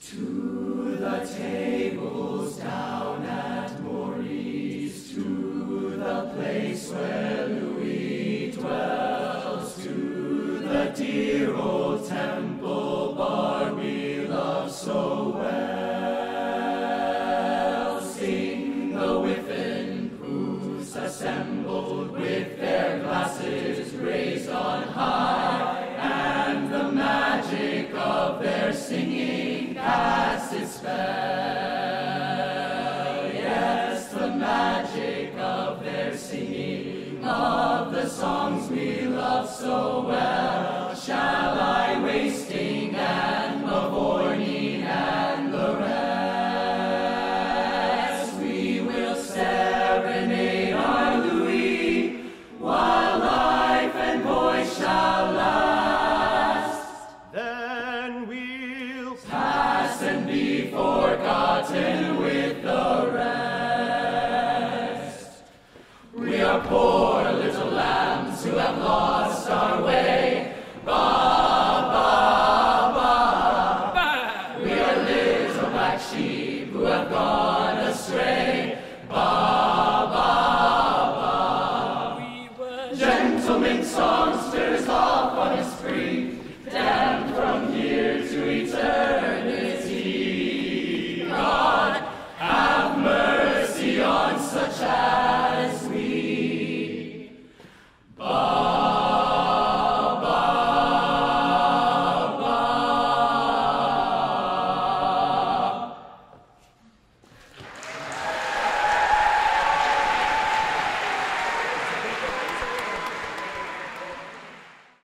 To the tables down at Mory's, to the place where Louis dwells, to the dear old temple bar we love so well. Sing the Whiffenpoofs assembled with their glasses raised on high, songs we love so well, sheep who have gone astray. Ba, ba, ba. We were gentlemen songsters off on a spree.